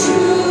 You.